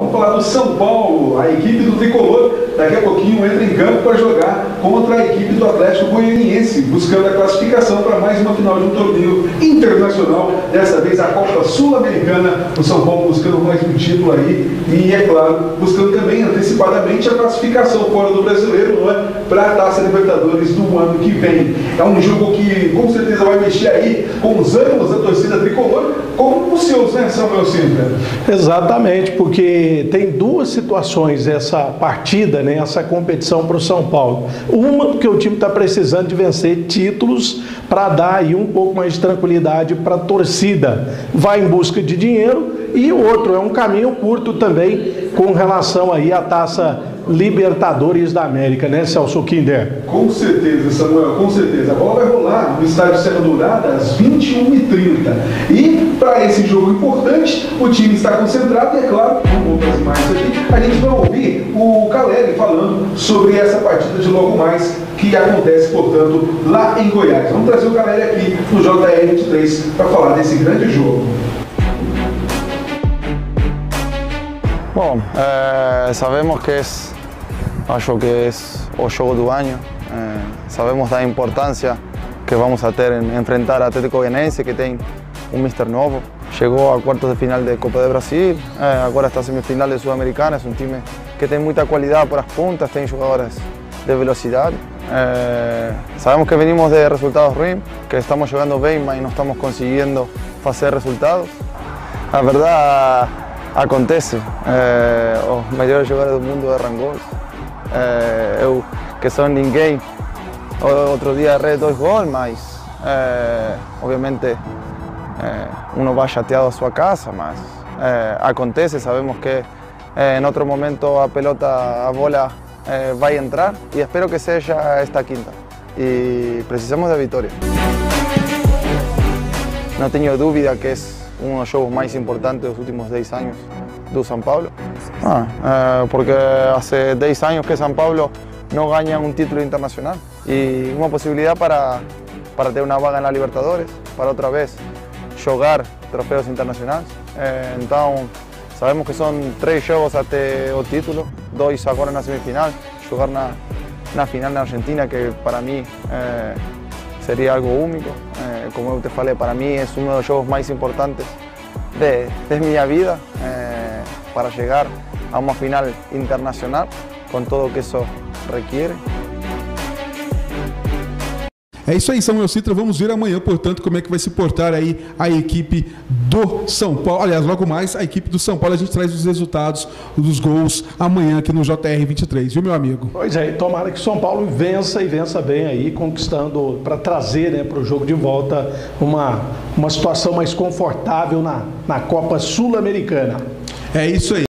Vamos falar do São Paulo, a equipe do Tricolor, daqui a pouquinho entra em campo para jogar contra a equipe do Atlético Goianiense, buscando a classificação para mais uma final de um torneio internacional, dessa vez a Copa Sul-Americana, o São Paulo buscando mais um título aí e, é claro, buscando também antecipadamente a classificação fora do brasileiro, não é? Para a Taça Libertadores do ano que vem. É um jogo que com certeza vai mexer aí com os ânimos da torcida tricolor, como os seus, né, Samuel Sintra? Exatamente, porque tem duas situações essa partida, né, essa competição para o São Paulo. Uma, porque o time está precisando de vencer títulos para dar aí um pouco mais de tranquilidade para a torcida. Vai em busca de dinheiro e o outro é um caminho curto também com relação aí à taça Libertadores da América, né, Celso Kinder? Com certeza, Samuel, com certeza. A bola vai rolar no estádio Serra Dourada às 21h30. E para esse jogo importante, o time está concentrado e, é claro, com outras imagens aqui, a gente vai ouvir o Caleri falando sobre essa partida de logo mais que acontece, portanto, lá em Goiás. Vamos trazer o Caleri aqui no JR23 para falar desse grande jogo. Bom, eh, sabemos que es acho que es o jogo do año. Eh, sabemos da importância que vamos a ter em enfrentar Atlético Goianiense, que tem um mister novo. Chegou a quartos de final de Copa do Brasil, eh, agora está a semifinal de Sul-Americana. É um time que tem muita qualidade por as pontas, tem jogadores de velocidade. Eh, sabemos que venimos de resultados ruins, que estamos jogando bem, mas não estamos conseguindo fazer resultados. A verdade acontece, eh, os melhores jogadores do mundo erram gols. Eu, que sou ninguém, outro dia errei dois gols, mas obviamente eh, uno vai chateado a sua casa, mas eh, acontece, sabemos que eh, em outro momento a pelota, a bola eh, vai entrar e espero que seja esta quinta. E precisamos de vitória. Não tenho dúvida que é um dos jogos mais importantes dos últimos 10 anos do São Paulo. Ah, eh, porque hace 10 años que San Pablo no gana un título internacional y una posibilidad para, para tener una vaga en la Libertadores, para otra vez jugar trofeos internacionales. Entonces, sabemos que son tres juegos até o título, dois agora na semifinal, jogar na, na final na Argentina, que para mí eh, sería algo único. Eh, como te falei, para mí es uno de los juegos más importantes de, de mi vida eh, para llegar a uma final internacional com todo o que isso requiere. É isso aí, Samuel Citra. Vamos ver amanhã, portanto, como é que vai se portar aí a equipe do São Paulo. Aliás, logo mais, a equipe do São Paulo, a gente traz os resultados dos gols amanhã aqui no JR23, viu, meu amigo? Pois é, tomara que o São Paulo vença e vença bem aí, conquistando para trazer né, para o jogo de volta uma, uma situação mais confortável na, na Copa Sul-Americana. É isso aí.